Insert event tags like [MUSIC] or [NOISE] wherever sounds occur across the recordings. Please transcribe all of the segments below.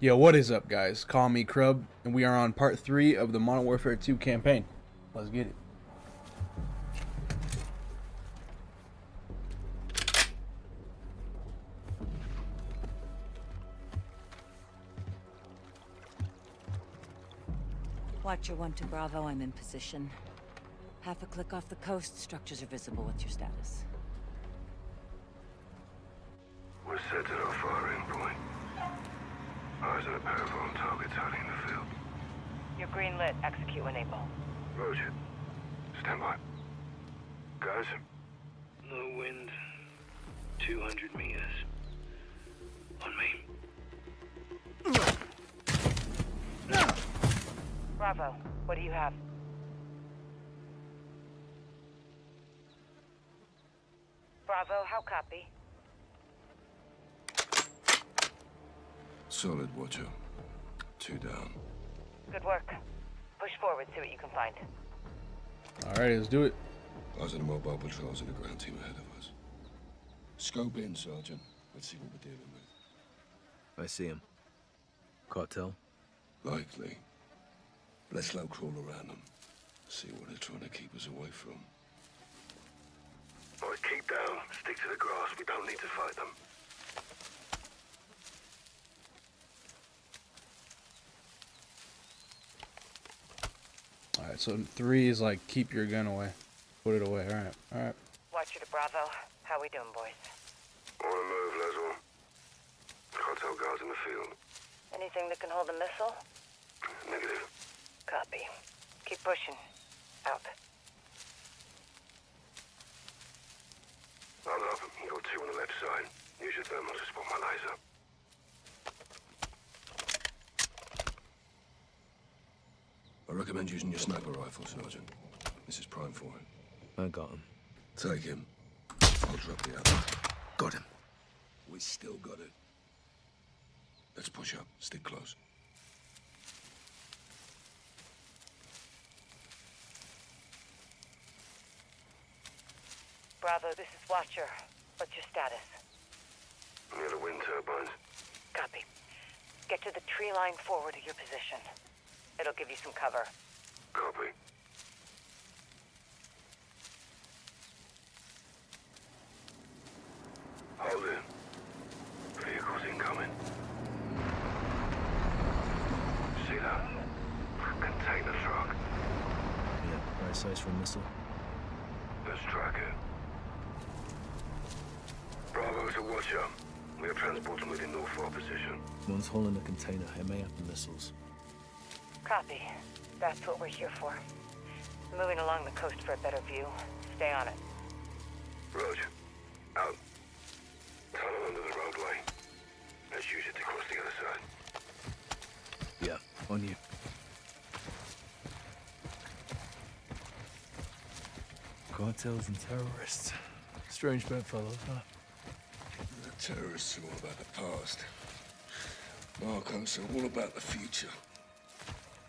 Yo, what is up, guys? Call me Crub, and we are on part three of the Modern Warfare 2 campaign. Let's get it. Watcher 1 to Bravo, I'm in position. Half a click off the coast, structures are visible. What's your status? We're set at our firing point. Eyes on a pair of armed targets hiding in the field. You're green lit. Execute when able. Roger. Stand by. Guys? No wind. 200 meters. On me. Bravo, what do you have? Bravo, how copy? Solid, Watcher. Two down. Good work. Push forward, see what you can find. Alright, let's do it. Eyes on the mobile patrols and the ground team ahead of us. Scope in, Sergeant. Let's see what we're dealing with. I see him. Cartel? Likely. Let's low crawl around them. See what they're trying to keep us away from. All right, keep down. Stick to the grass. We don't need to fight them. Alright, so three is like keep your gun away. Put it away. Alright, alright. Watcher to Bravo. How we doing, boys? On the move, Laswell. Cartel guards in the field. Anything that can hold a missile? Negative. Copy. Keep pushing. Out. Hold up. You got two on the left side. Use your thermal to spot my laser. I recommend using your sniper rifle, Sergeant. This is prime for it. I got him. Take him. I'll drop the other. Got him. We still got it. Let's push up. Stick close. Bravo, this is Watcher. What's your status? Near the wind turbines. Copy. Get to the tree line forward of your position. It'll give you some cover. Copy. Hold in. Vehicles incoming. See that? Container truck. Yeah, right size for a missile. Let's track it. Bravo to Watcher. We are transporting within North for position. One's holding a container. It may have the missiles. Copy. That's what we're here for. Moving along the coast for a better view. Stay on it. Roger. Out. Tunnel under the roadway. Let's use it to cross the other side. Yeah, on you. Cartels and terrorists. Strange bedfellows, huh? The terrorists are all about the past. Narcos are all about the future.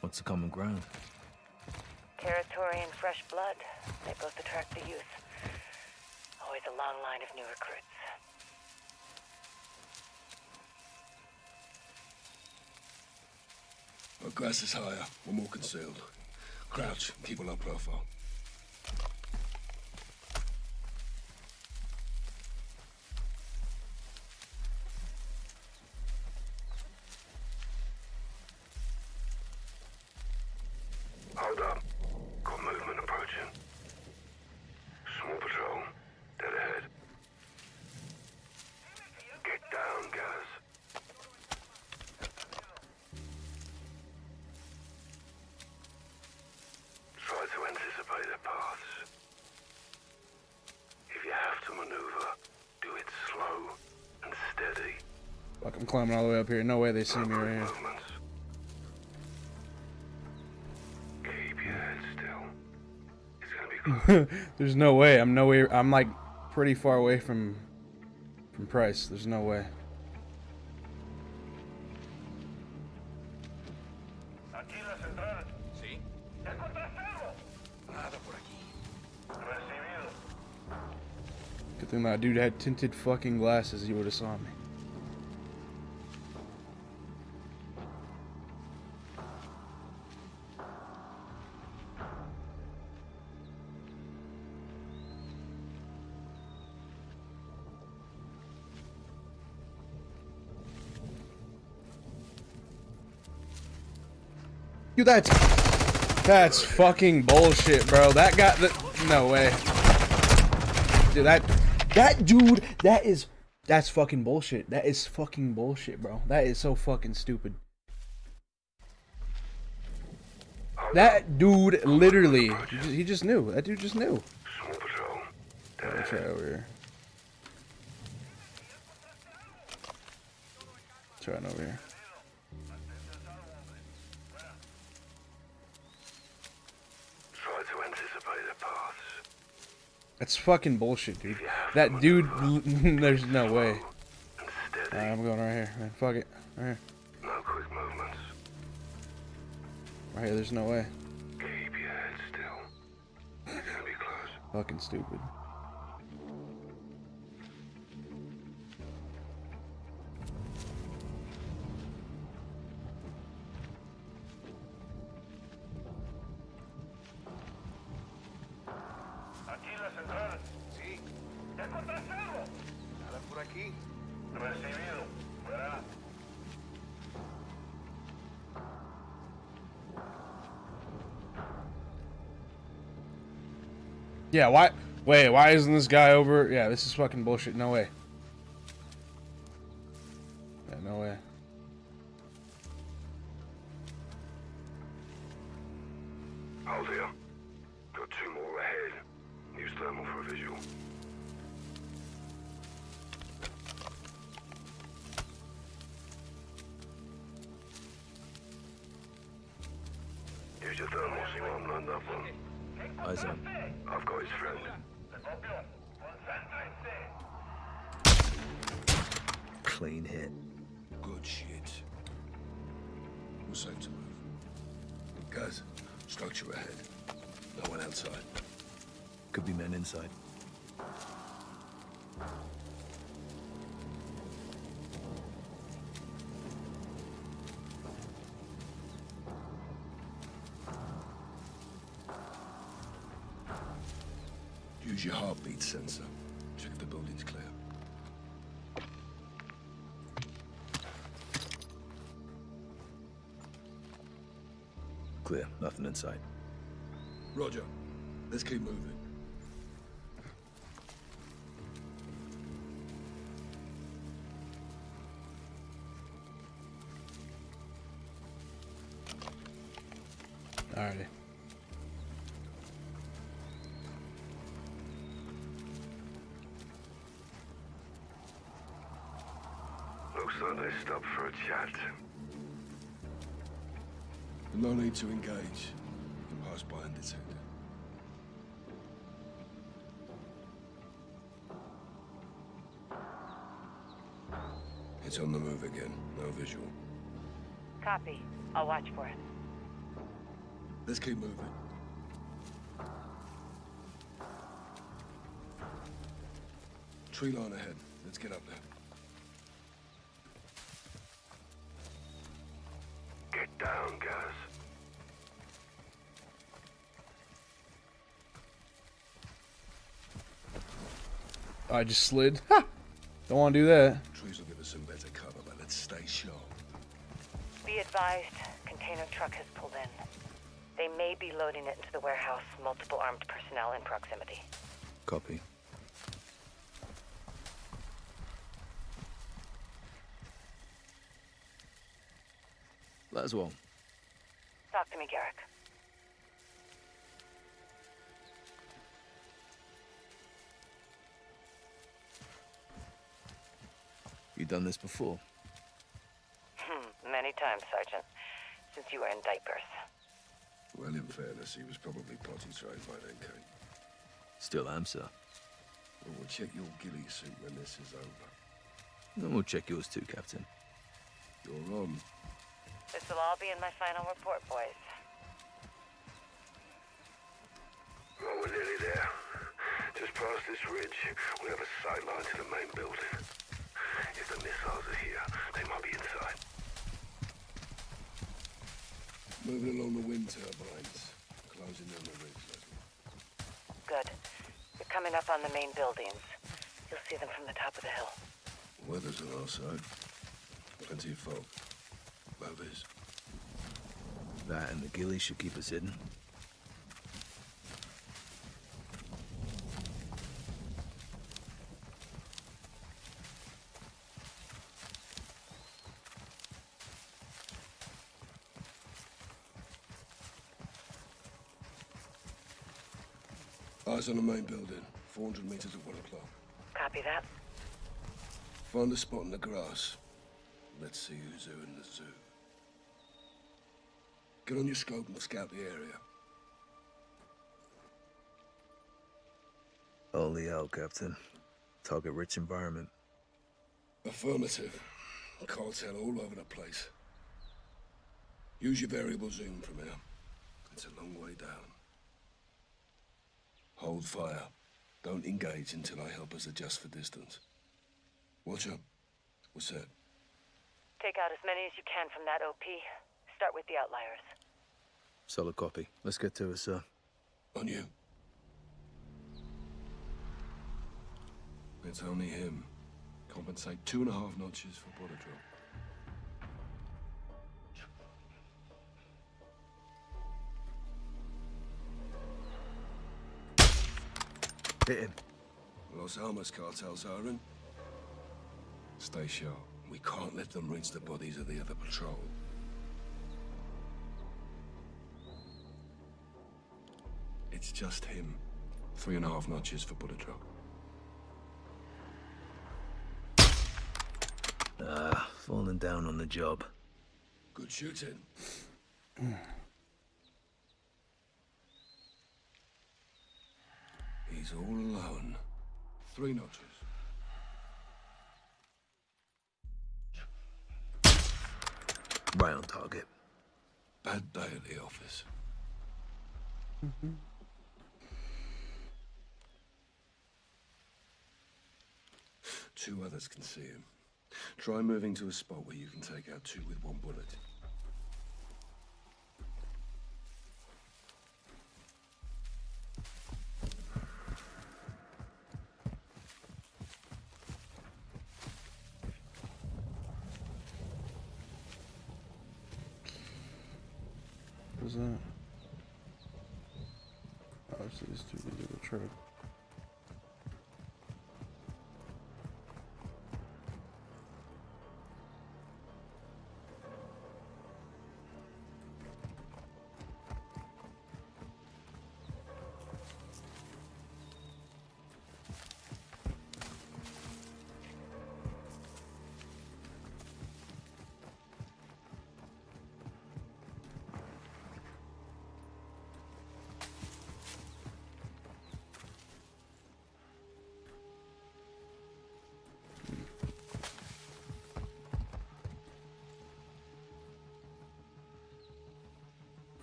What's the common ground? Territory and fresh blood. They both attract the youth. Always a long line of new recruits. Our grass is higher. We're more concealed. Crouch. Keep a low profile. Fuck, all the way up here. No way they see me right here. Movements. Keep your head still. It's gonna be [LAUGHS] close. There's no way. I'm no way. I'm like pretty far away from from Price. There's no way. Aquí la central. ¿Sí? ¿Encontraste algo? Nada por aquí. Recibido. Good thing that dude had tinted fucking glasses. He would have saw me. Dude, that's that's fucking bullshit, bro. That got the no way. Dude, that that dude, that is that's fucking bullshit. That is fucking bullshit, bro. That is so fucking stupid. That dude literally, he just, knew. That dude just knew. Let's try over here. Try it over here. That's fucking bullshit, dude. That dude, [LAUGHS] there's no way. And. Alright, I'm going right here, man. Fuck it. Right here. No quick movements. Right here, there's no way. Keep your central. Sí. ¿Ya encontraste algo? Nada por aquí. Recibido. Yeah, why? Wait, why isn't this guy over? Yeah, this is fucking bullshit. No way. Your heartbeat sensor. Check if the building's clear. Clear. Nothing inside. Roger. Let's keep moving. Alrighty. Looks like they stopped for a chat. No need to engage. You can pass by undetected. It's on the move again. No visual. Copy. I'll watch for it. Let's keep moving. Tree line ahead. Let's get up there. I just slid. Ha! Don't want to do that. Trees will give us some better cover, but let's stay sharp. Be advised, container truck has pulled in. They may be loading it into the warehouse. Multiple armed personnel in proximity. Copy. Laswell, Talk to me, Garrick. Done this before? Hmm, many times, Sergeant. Since you were in diapers. Well, in fairness, he was probably potty trained by then, Kate. Still am, sir. Well, we'll check your ghillie suit when this is over. And we'll check yours too, Captain. You're on. This will all be in my final report, boys. Well, we're nearly there. Just past this ridge, we have a sight line to the main building. If the missiles are here, they might be inside. Moving along the wind turbines. Closing down the ridge, Laswell. Good. You're coming up on the main buildings. You'll see them from the top of the hill. Weather's on our side. Plenty of fog. Low vis. That and the ghillie should keep us hidden. Eyes on the main building. 400 meters at 1 o'clock. Copy that. Find a spot in the grass. Let's see who's who in the zoo. Get on your scope and scout the area. Holy hell, Captain. Target rich environment. Affirmative. Cartel all over the place. Use your variable zoom from here. It's a long way down. Hold fire. Don't engage until I help us adjust for distance. Watch up. What's that? Take out as many as you can from that OP. Start with the outliers. Solid copy. Let's get to it, sir. On you. It's only him. Compensate two and a half notches for bullet drop. Hit him. Las Almas cartels are in. Stay sharp. We can't let them reach the bodies of the other patrol. It's just him. Three and a half notches for bullet drop. Ah, falling down on the job. Good shooting. [CLEARS THROAT] He's all alone. Three notches. Right on target. Bad day at the office. Mm-hmm. Two others can see him. Try moving to a spot where you can take out two with one bullet. Was that? Obviously, this dude is a.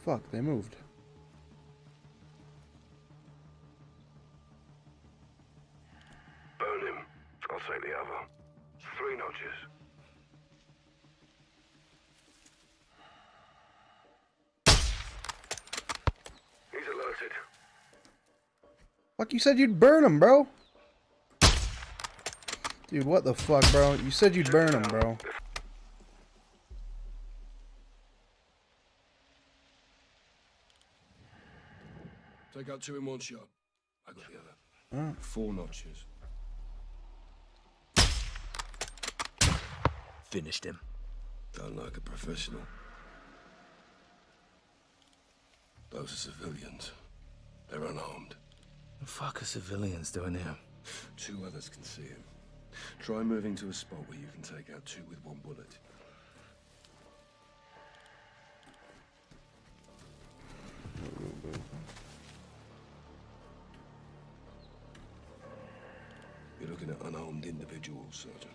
Fuck, they moved. Burn him. I'll take the other. Three notches. He's alerted. Fuck, you said you'd burn them, bro. Dude, what the fuck, bro? You said you'd burn them, bro. Take out two in one shot. I got the other. Hmm. Four notches. Finished him. Done like a professional. Those are civilians. They're unarmed. The fuck are civilians doing here? Two others can see him. Try moving to a spot where you can take out two with one bullet. At unarmed individuals, Sergeant.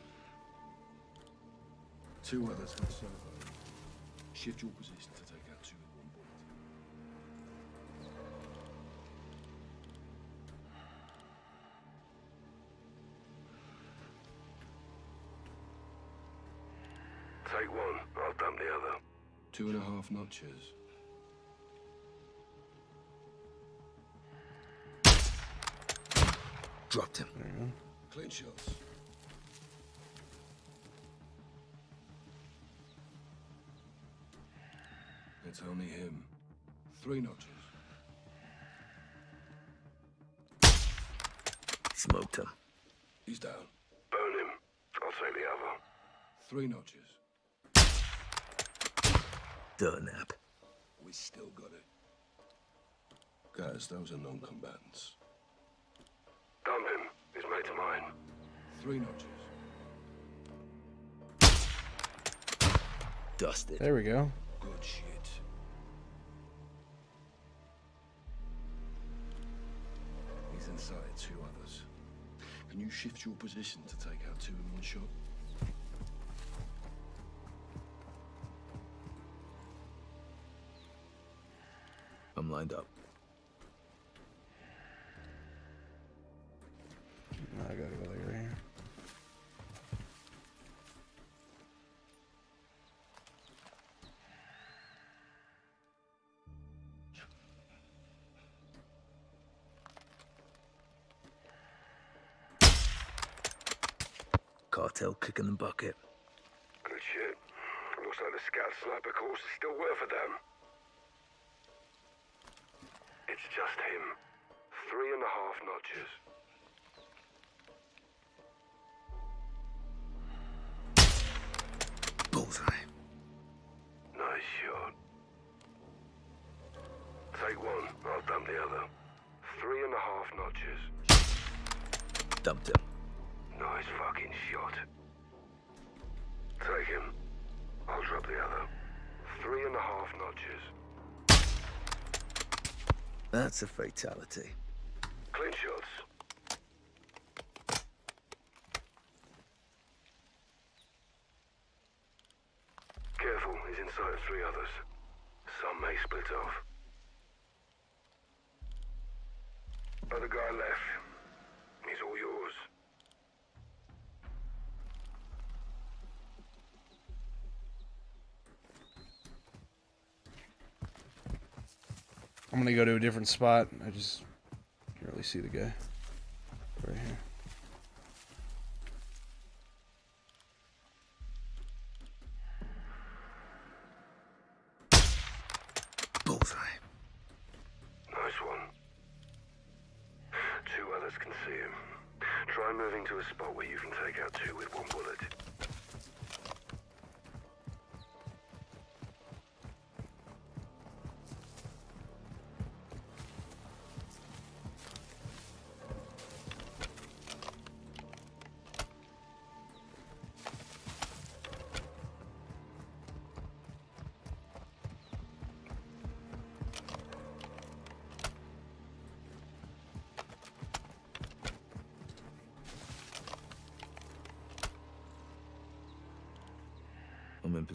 Two others can serve. Shift your position to take out two with one bullet. Take one. I'll dump the other. Two and a half notches. Dropped him. Mm-hmm. Clean shots. It's only him. Three notches. Smoked him. He's down. Burn him. I'll take the other. Three notches. Durnap. We still got it. Guys, those are non-combatants. Dump him. His mate's mine. Three notches. Dusted. There we go. Good shit. He's inside two others. Can you shift your position to take out two in one shot? I'm lined up. Cartel kicking the bucket. Good shit. Looks like the scout sniper course is still worth a damn. It's just him. Three and a half notches. Bullseye. Nice shot. Take one, I'll dump the other. Three and a half notches. Dumped him. That's a fatality. Clean shots. Careful, he's inside three others. Some may split off. Other guy left. He's all yours. I'm gonna go to a different spot. I just can't really see the guy. Right here.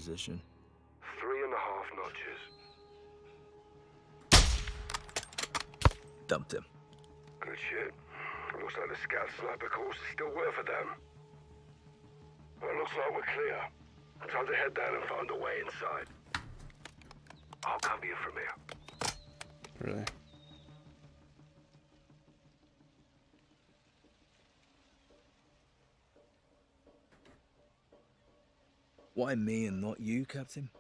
Position. Three and a half notches. Dumped him. Good shit. Looks like the scout sniper course is still worth a damn. Well, looks like we're clear. Time to head down and find a way inside. I'll cover you from here. Really. Why me and not you, Captain?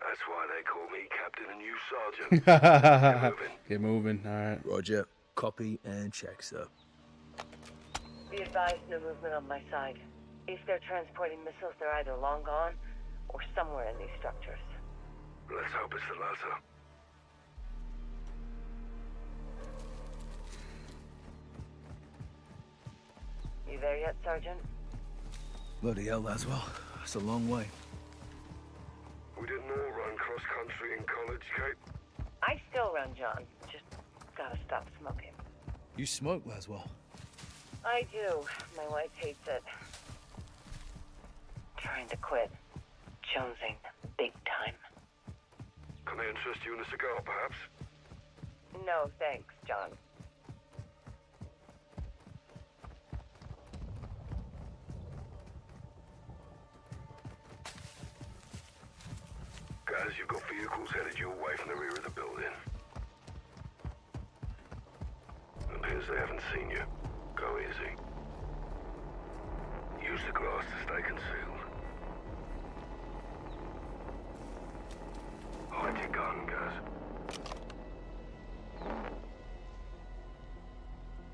That's why they call me Captain and you Sergeant. [LAUGHS] Get moving. Get moving. All right. Roger. Copy and check, sir. Be advised, no movement on my side. If they're transporting missiles, they're either long gone or somewhere in these structures. Let's hope it's the latter. You there yet, Sergeant? Bloody hell, Laswell. That's a long way. We didn't all run cross country in college, Kate. I still run, John. Just gotta stop smoking. You smoke, Laswell. I do. My wife hates it. Trying to quit. Jonesing. Big time. Can I interest you in a cigar, perhaps? No, thanks, John. Guys, you've got vehicles headed your way from the rear of the building. Appears they haven't seen you. Go easy. Use the glass to stay concealed. Hide your gun, guys.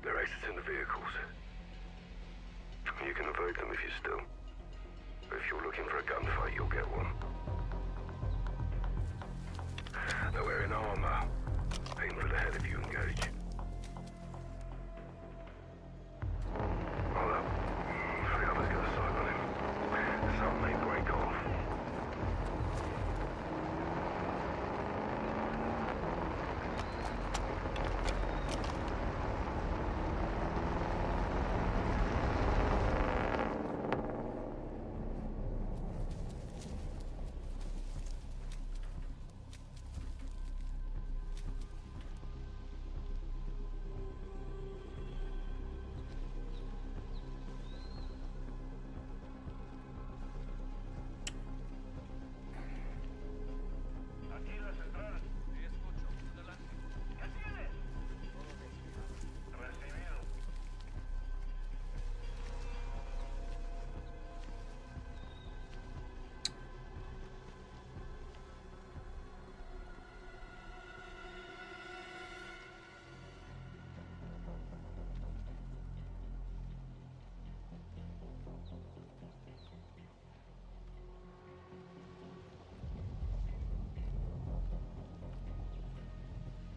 They're in the vehicles. You can avoid them if you're still. If you're looking for a gunfight, you'll get one. Though we're in armor. Painful ahead of you.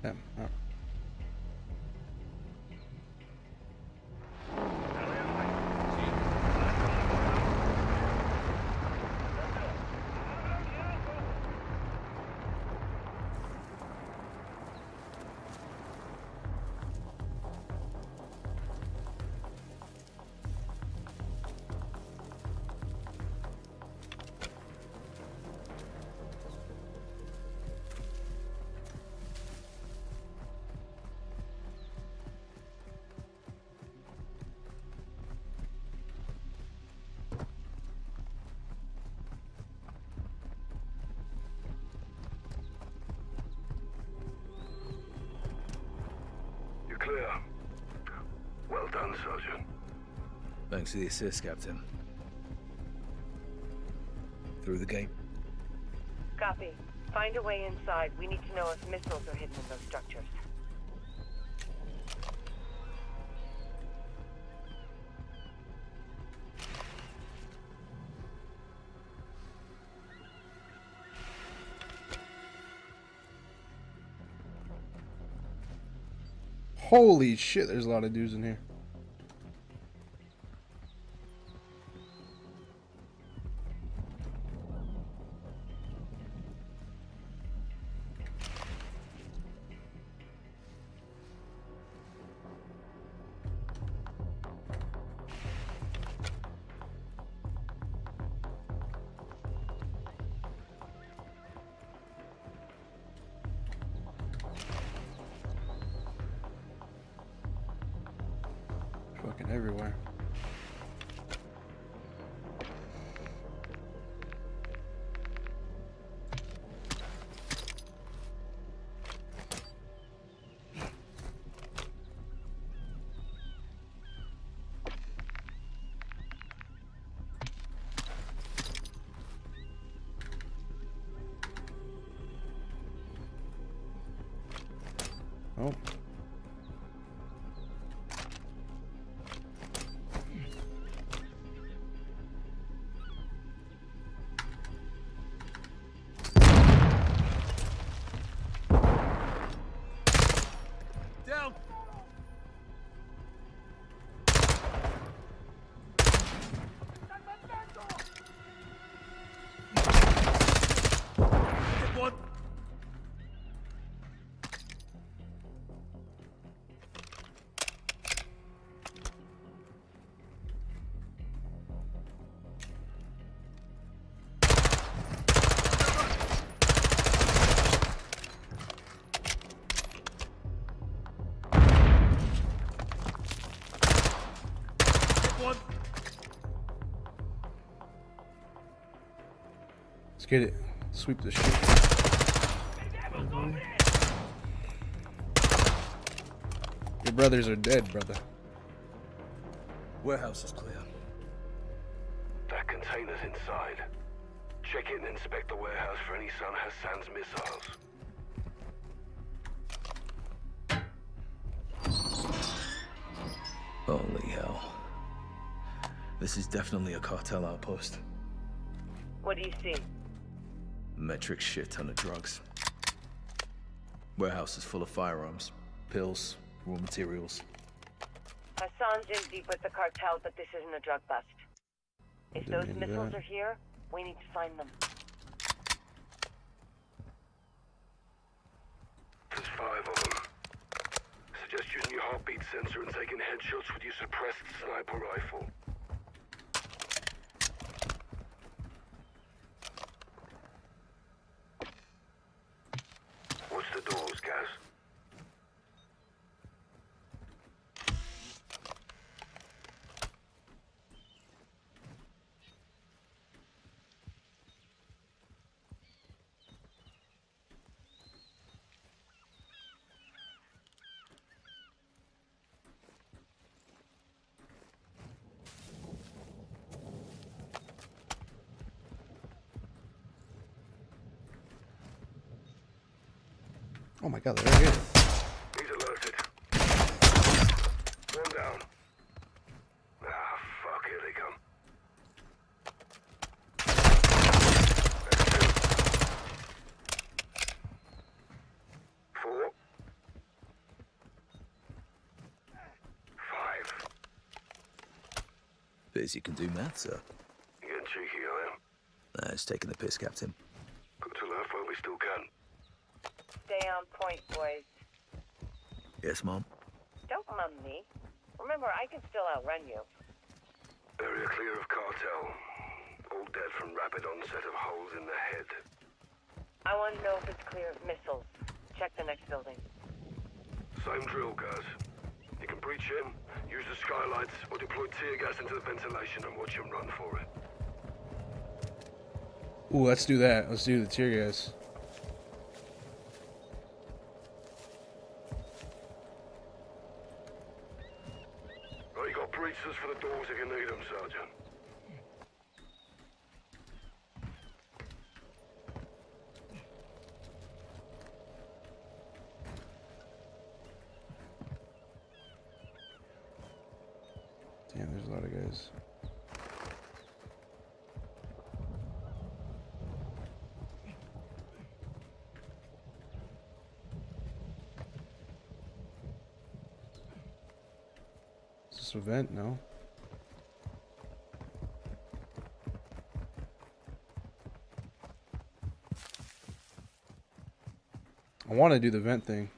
Oh. Thanks for the assist, Captain. Through the gate. Copy. Find a way inside. We need to know if missiles are hidden in those structures. Holy shit, there's a lot of dudes in here. Oh. Get it. Sweep this shit. Mm-hmm. Your brothers are dead, brother. Warehouse is clear. That container's inside. Check it and inspect the warehouse for any Son Hassan's missiles. Holy hell. This is definitely a cartel outpost. What do you see? Metric shit ton of drugs. Warehouse is full of firearms, pills, raw materials. Hassan's in deep with the cartel, but this isn't a drug bust. If those missiles that. are here, we need to find them. There's five of them. Suggest using your heartbeat sensor and taking headshots with your suppressed sniper rifle. Watch the doors, Gaz. Oh my god, they're right here. He's alerted. One down. Ah, fuck, here they come. Four. Five. Biz, you can do math, sir. You getting cheeky, I am. Nah, it's taking the piss, Captain. Got to laugh while we still can. Stay on point, boys. Yes, Mom? Don't mum me. Remember, I can still outrun you. Area clear of cartel. All dead from rapid onset of holes in the head. I want to know if it's clear of missiles. Check the next building. Same drill, guys. You can breach in, use the skylights, or deploy tear gas into the ventilation and watch him run for it. Ooh, let's do that. Let's do the tear gas. Oh, you got breaches for the doors if you need them, Sergeant. Damn, there's a lot of guys. Is this a vent? No. I want to do the vent thing.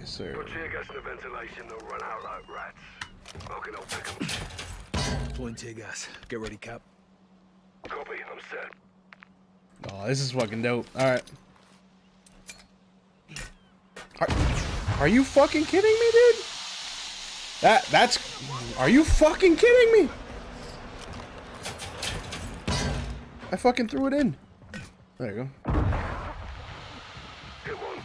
Yes, sir. Put tear gas in the ventilation, they'll run out like rats. I can help pick 'em. Deploying tear gas. Get ready, Cap. Copy, I'm set. Oh, this is fucking dope. Alright. Are, are you fucking kidding me, dude? That, that's... Are you fucking kidding me? I fucking threw it in. There you go. Hit one.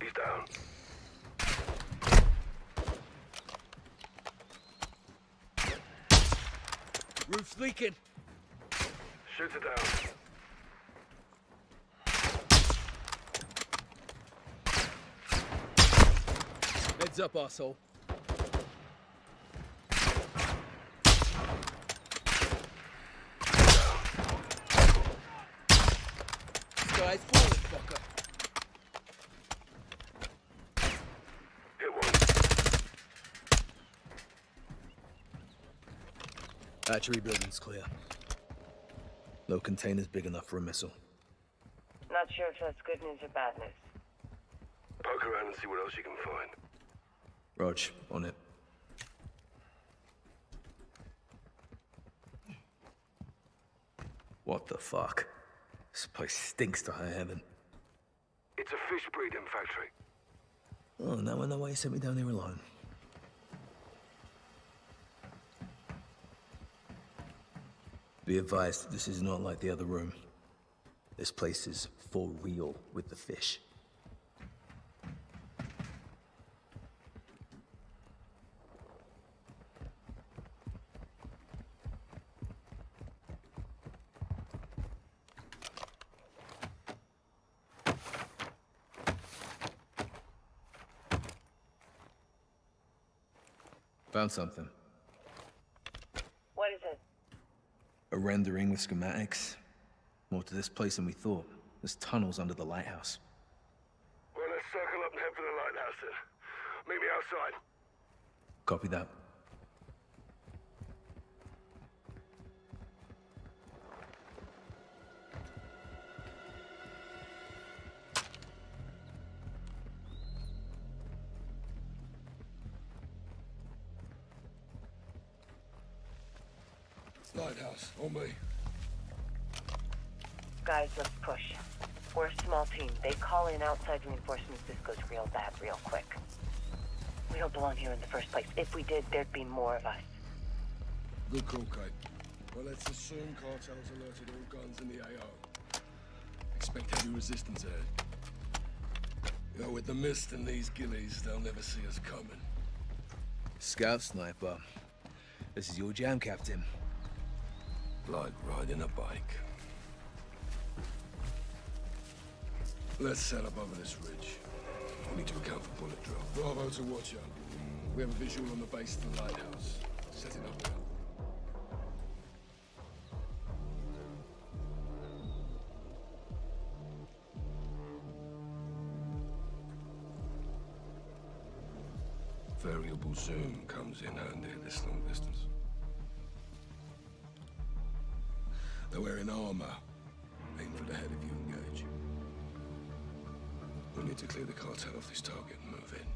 He's down. Roof's leaking. Shoot it down. Heads up, asshole. Sky's falling, fucker. Hit one. Archery building's clear. No container's big enough for a missile. Not sure if that's good news or bad news. Poke around and see what else you can find. On it. What the fuck? This place stinks to high heaven. It's a fish breeding factory. Oh, now I know why you sent me down here alone. Be advised, this is not like the other room. This place is for real with the fish. Found something. What is it? A rendering with schematics. More to this place than we thought. There's tunnels under the lighthouse. Well, let's circle up and head for the lighthouse then. Meet me outside. Copy that. Lighthouse, me. Guys, let's push. We're a small team. They call in outside reinforcements. This goes real bad real quick. We don't belong here in the first place. If we did, there'd be more of us. Good call, Kate. Well, let's assume cartels alerted all guns in the AO. Expect heavy resistance ahead. You know, with the mist and these ghillies, they'll never see us coming. Scout sniper. This is your jam, Captain. Like riding a bike. Let's set up over this ridge. We need to account for bullet drop. Bravo to Watcher. We have a visual on the base of the lighthouse. Setting up now. Variable zoom comes in handy at this long distance. They're wearing armor. Aim for the head if you engage. We need to clear the cartel off this target and move in.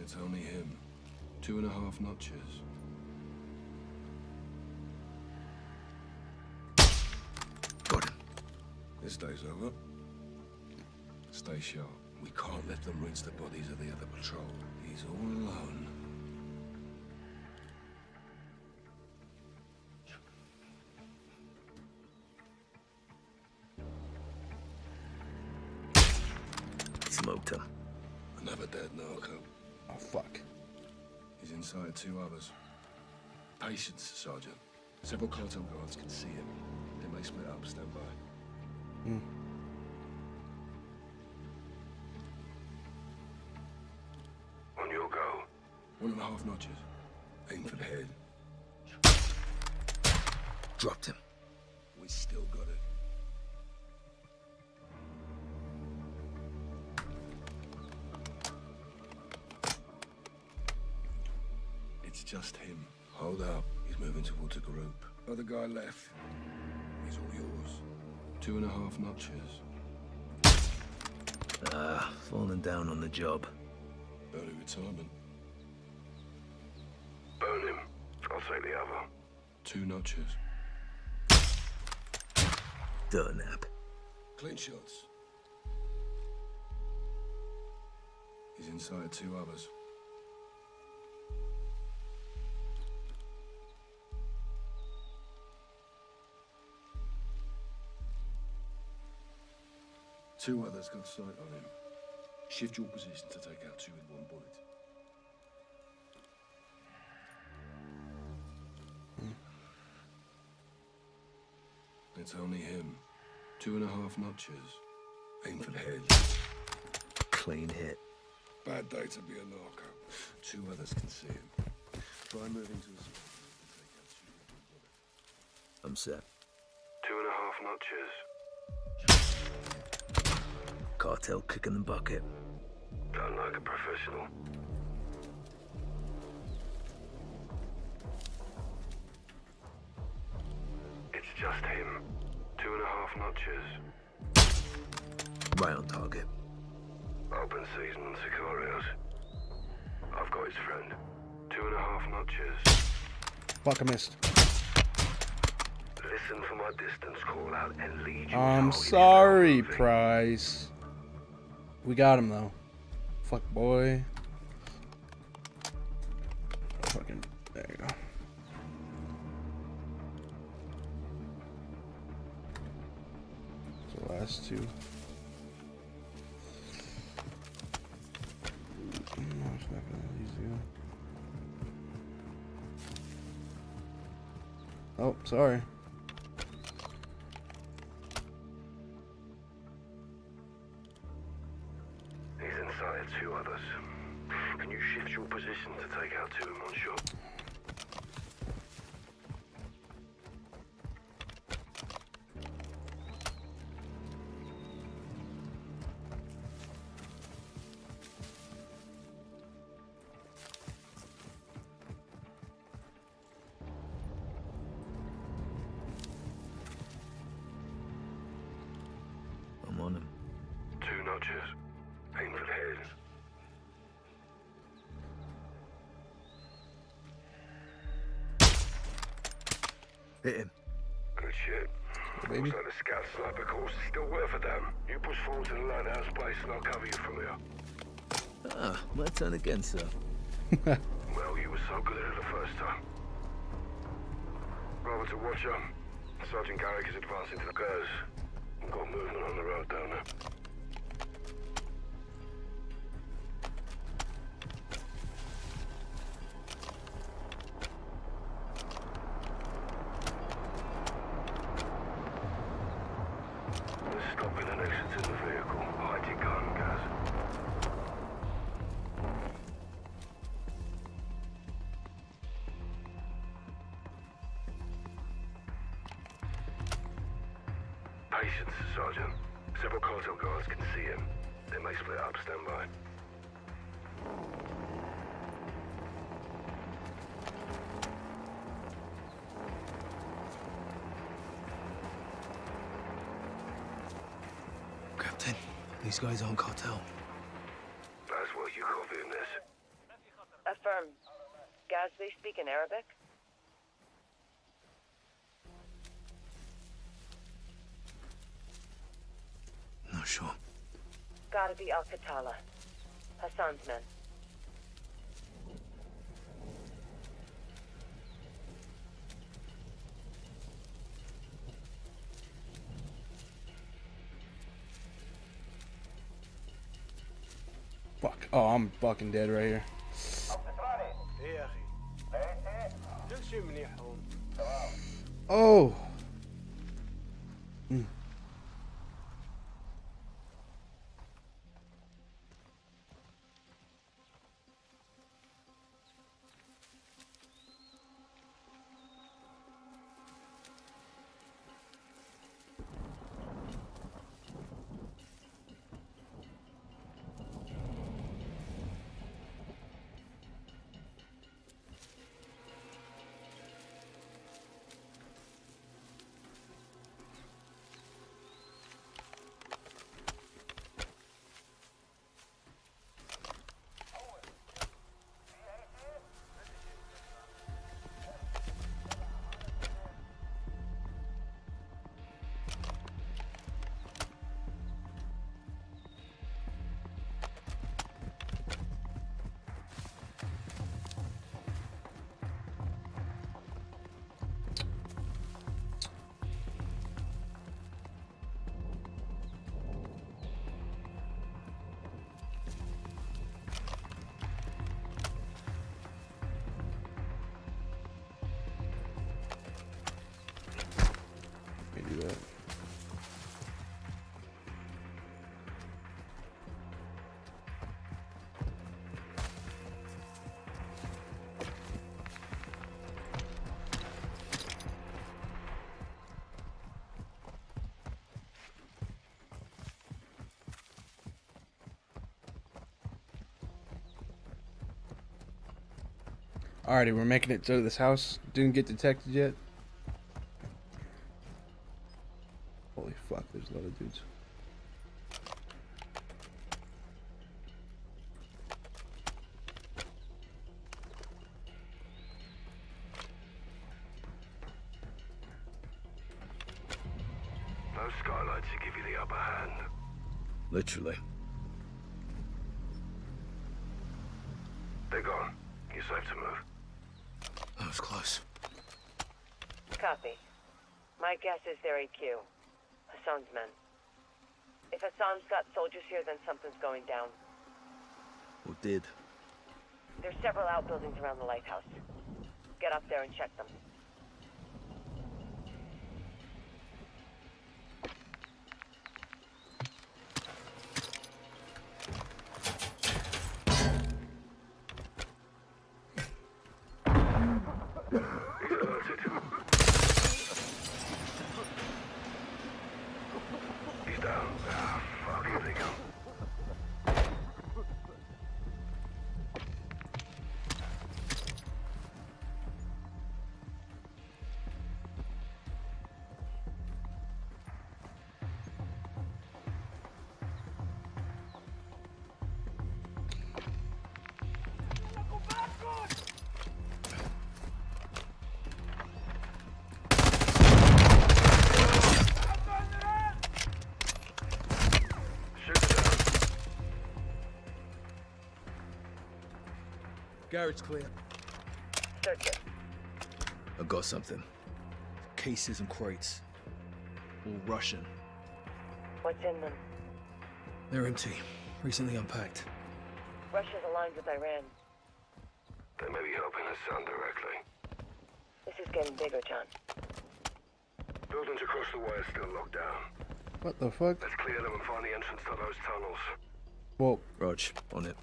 It's only him. Two and a half notches. This day's over. Stay sharp. We can't let them rinse the bodies of the other patrol. He's all alone. Smoked him. Another dead narco. Oh fuck. He's inside two others. Patience, Sergeant. Several cartel guards can see him. They may split up. Stand by. Hmm. On your go. One and a half notches. Aim for the head. Dropped him. We still got it. It's just him. Hold up. He's moving towards a group. Other guy left. He's all yours. Two and a half notches. Ah, falling down on the job. Early retirement. Burn him. I'll take the other. Two notches. Dirt nap. Clean shots. He's inside two others. Two others got sight on him. Shift your position to take out two with one bullet. Hmm. It's only him. Two and a half notches. Aim for the head. Clean hit. Bad day to be a narco. Two others can see him. Try moving to his I'm set. Two and a half notches. Cartel kicking the bucket. Done like a professional. It's just him. Two and a half notches. Right on target. Open season on Sicarios. I've got his friend. Two and a half notches. Fuck, I missed. Listen for my distance call out and lead you. I'm sorry, Price. We got him though. Fuck boy. Fucking there you go. So last two. Oh, sorry. Two notches. Aim for head. Hit him. Good shit. baby. Looks like the scout sniper course is still worth for them. You push forward to the lighthouse base and I'll cover you from here. Ah, my turn again, sir. [LAUGHS] Well, you were so good at it the first time. Robert to watch up. Sergeant Garrick is advancing to the guards. We've got movement on the road down there. Patience, Sergeant. Several cartel guards can see him. They may split up. Stand by. Captain, these guys aren't cartel. That's what you copying this. Affirm. Gaz, they speak in Arabic? Not sure the Al-Qatala. Hassan's men. Fuck. Oh, I'm fucking dead right here. Oh. Alrighty, we're making it to this house. Didn't get detected yet. Something's going down. Or did. There's several outbuildings around the lighthouse. Get up there and check them. Garage clear. Search it. I got something. Cases and crates. All Russian. What's in them? They're empty. Recently unpacked. Russia's aligned with Iran. They may be helping Hassan directly. This is getting bigger, John. Buildings across the way are still locked down. What the fuck? Let's clear them and find the entrance to those tunnels. Well, Rog, on it.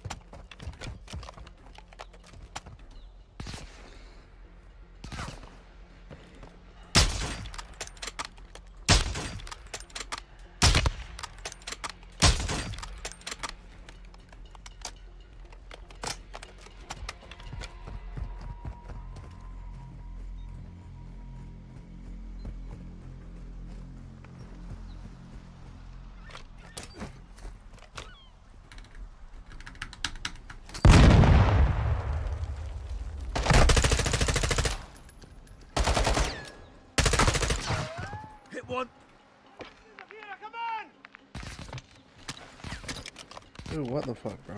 Dude, what the fuck, bro?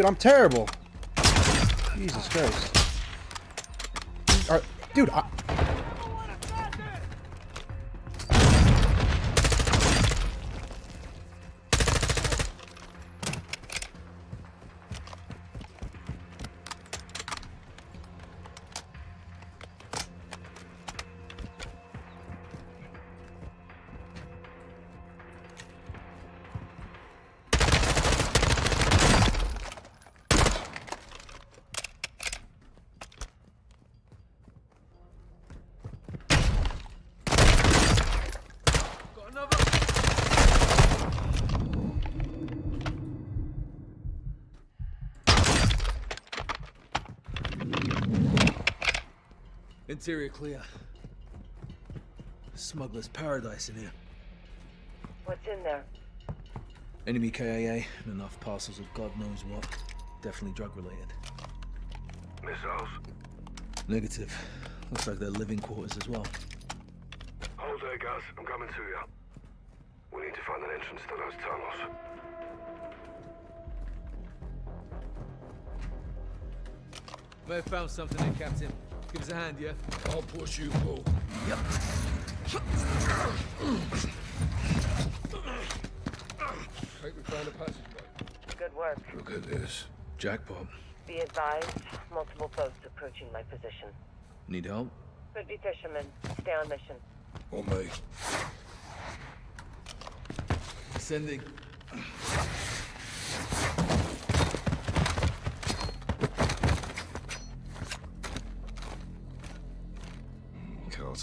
Dude, I'm terrible. Jesus Christ. Are, dude, I, Interior clear. Smuggler's paradise in here. What's in there? Enemy KIA and enough parcels of God knows what. Definitely drug related. Missiles. Negative. Looks like they're living quarters as well. Hold there, guys. I'm coming to you. We need to find an entrance to those tunnels. May have found something there, Captain. Give us a hand, yeah? I'll push you, pull. Yep. Think we found a passageway. Good work. Look at this. Jackpot. Be advised, multiple boats approaching my position. Need help? Could be fishermen. Stay on mission. On me. Sending.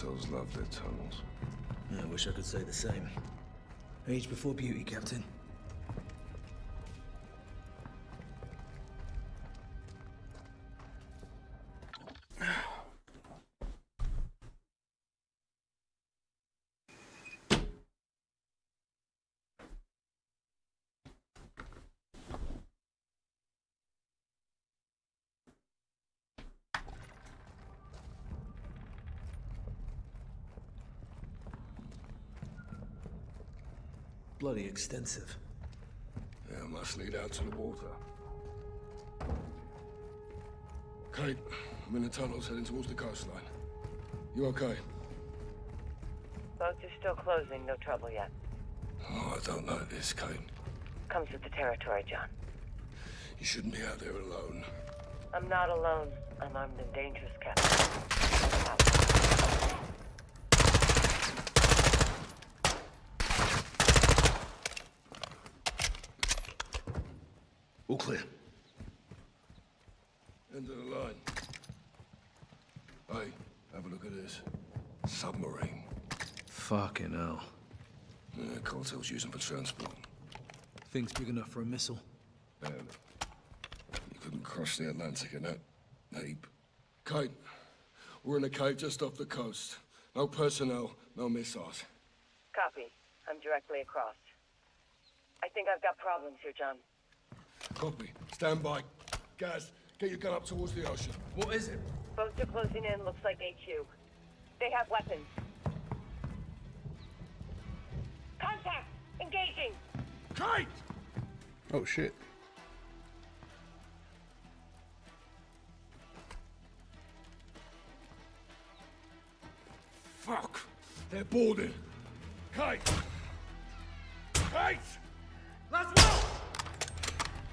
Cartels love their tunnels. I wish I could say the same. Age before beauty, Captain. Bloody extensive. Yeah, must lead out to the water. Kate, I'm in the tunnels heading towards the coastline. You okay? Boats are still closing, no trouble yet. Oh, I don't like this, Kate. Comes with the territory, John. You shouldn't be out there alone. I'm not alone. I'm armed and dangerous, Captain. All clear. End of the line. Hey, have a look at this. Submarine. Fucking hell. Yeah, cartels use them for transport. Thing's big enough for a missile. Barely. You couldn't cross the Atlantic in that heap. Kate, we're in a cave just off the coast. No personnel, no missiles. Copy. I'm directly across. I think I've got problems here, John. Copy. Stand by. Gaz, get your gun up towards the ocean. What is it? Boats are closing in, looks like AQ. They have weapons. Contact! Engaging! Kate! Oh shit. Fuck! They're boarding. Kate! Kate!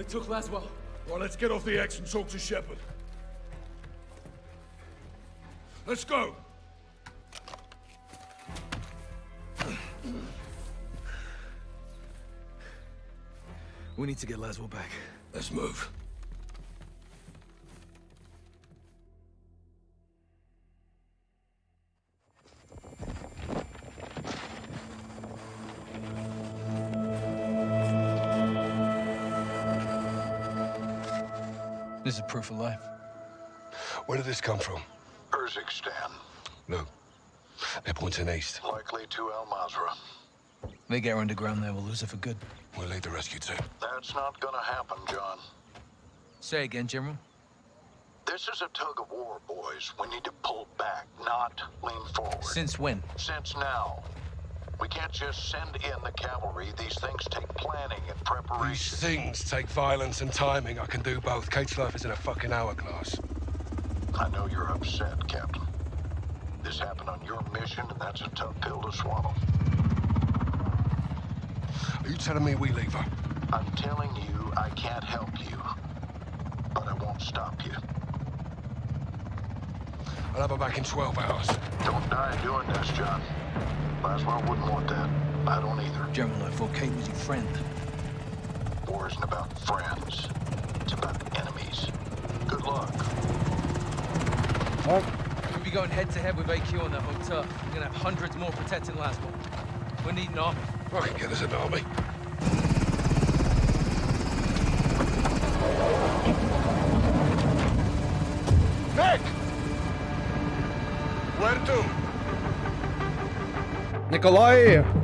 They took Laswell. Well, let's get off the X and talk to Shepard. Let's go. We need to get Laswell back. Let's move. This is proof of life. Where did this come from? Urzikstan, Look, they're pointing east. likely to Al Mazrah. They get her underground there, we'll lose her for good. We'll lead the rescue team. That's not gonna happen, John. Say again, General. This is a tug of war, boys. We need to pull back, not lean forward. Since when? Since now. We can't just send in the cavalry. These things take planning and preparation. These things take violence and timing. I can do both. Kate's life is in a fucking hourglass. I know you're upset, Captain. This happened on your mission, and that's a tough pill to swallow. Are you telling me we leave her? I'm telling you I can't help you, but I won't stop you. I'll have her back in 12 hours. Don't die doing this, John. Laswell wouldn't want that. I don't either. General, if okay Kate was your friend. War isn't about friends. It's about enemies. Good luck. Oh, We'll be going head to head with AQ on that hotel. We're gonna have hundreds more protecting Laswell. We need an army. I can get us an army. Nicolai!